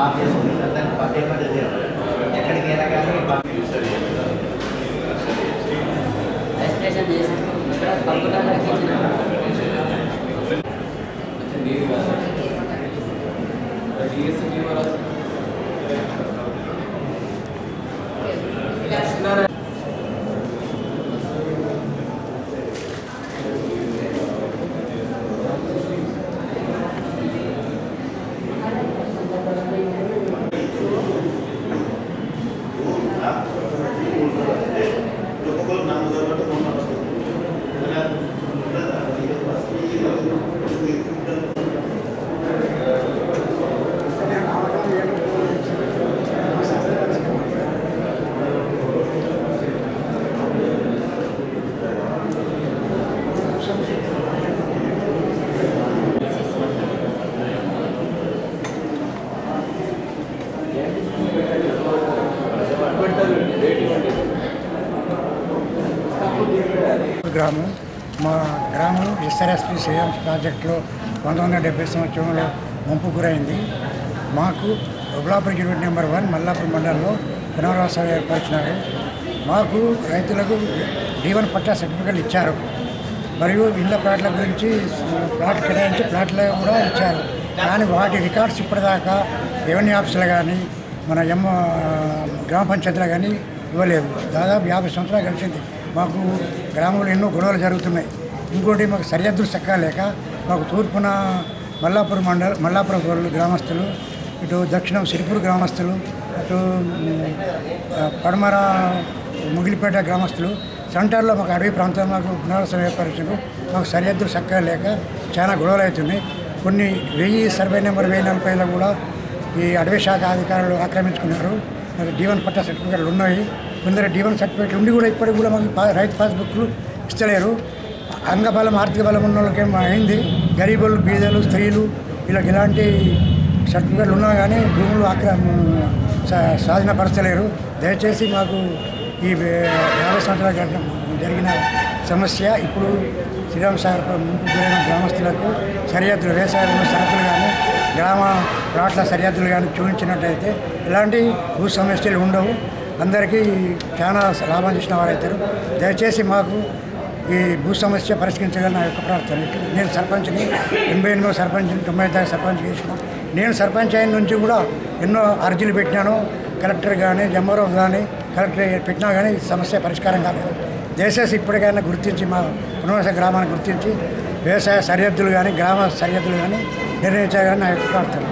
సాఫ్ చేసుకుంటారు దాన్ని పదే పదే తిరగదు. ఎక్కడికి వెళ్ళా కానీ రిజిస్ట్రేషన్ గ్రామం. మా గ్రామం ఎస్ఆర్ఎస్పి శ్రీరామ్ ప్రాజెక్టులో పంతొమ్మిది వందల డెబ్బై సంవత్సరంలో ముంపు గురైంది. మాకు Ubalapuram unit number one Mallapuram మండలంలో పునరావాసం ఏర్పరిచినారు. మాకు రైతులకు డీవన్ పట్టా సర్టిఫికెట్ ఇచ్చారు. మరియు ఇళ్ళ ప్లాట్ల గురించి ప్లాట్ కేటాయించి ప్లాట్లు కూడా ఇచ్చారు. కానీ వాటి రికార్డ్స్ ఇప్పటిదాకా రెవెన్యూ ఆఫీసులు కానీ మన ఎమ్మ గ్రామ పంచాయతీలు కానీ ఇవ్వలేదు దాదాపు యాభై సంవత్సరాలు గడిచింది. మాకు గ్రామంలో ఎన్నో గొడవలు జరుగుతున్నాయి. ఇంకోటి మాకు సరిహద్దులు చక్కలేక మాకు తూర్పున మల్లాపురం మండల మల్లాపురం గోరులు గ్రామస్తులు ఇటు దక్షిణం సిరిపూర్ గ్రామస్తులు అటు పడమర ముగిలిపేట గ్రామస్తులు సెంటర్లో మాకు అడవి ప్రాంతం మాకు పునరావాసం ఏర్పరిచారు మాకు సరిహద్దులు చక్కగా లేక చాలా గొడవలు అవుతున్నాయి. కొన్ని వెయ్యి సర్వే నెంబర్ వెయ్యి నలభైలో కూడా ఈ అటవీ శాఖ అధికారులు ఆక్రమించుకున్నారు. మరి డీవన్ పట్టా సర్టిఫికెట్లు ఉన్నాయి. కొందరు డీవన్ సర్టిఫికేట్లు ఉండి కూడా ఇప్పటికి కూడా మాకు రైతు పాస్బుక్లు ఇస్తలేరు. అంగబలం ఆర్థిక బలం ఉన్న వాళ్ళకి అయింది. గరీబులు బీదలు స్త్రీలు వీళ్ళకి ఇలాంటి సర్టిఫికెట్లు ఉన్నా కానీ భూములు ఆక్ర సా- దయచేసి మాకు ఈ యాభై సంవత్సరాల క్రితం జరిగిన సమస్య ఇప్పుడు శ్రీరామ్ సాగర్ ముంపు జరిగిన గ్రామస్తులకు సరిహద్దులు వ్యవసాయంలో సరకులు కానీ గ్రామ ప్లాట్ల సరిహద్దులు కానీ చూపించినట్టయితే ఎలాంటి భూ సమస్యలు ఉండవు. అందరికీ చాలా లాభం చేసిన వారైతారు దయచేసి మాకు ఈ భూ సమస్య పరిష్కరించగల నా యొక్క ప్రార్థన. నేను సర్పంచ్ని ఎనభై ఎనిమిదో సర్పంచ్ తొంభై ఐదు సర్పంచ్ చేసిన. నేను సర్పంచ్ అయిన నుంచి కూడా ఎన్నో అర్జీలు పెట్టినాను. కలెక్టర్ కానీ ఎంఆర్ఓ కానీ కలెక్టర్ పెట్టినా కానీ సమస్య పరిష్కారం కాలేదు. దయచేసి ఇప్పటికైనా గుర్తించి మా పునర్వాస గ్రామాన్ని గుర్తించి వ్యవసాయ సరిహద్దులు కానీ గ్రామ సరిహద్దులు కానీ నిర్ణయించాలని నా యొక్క ప్రార్థన.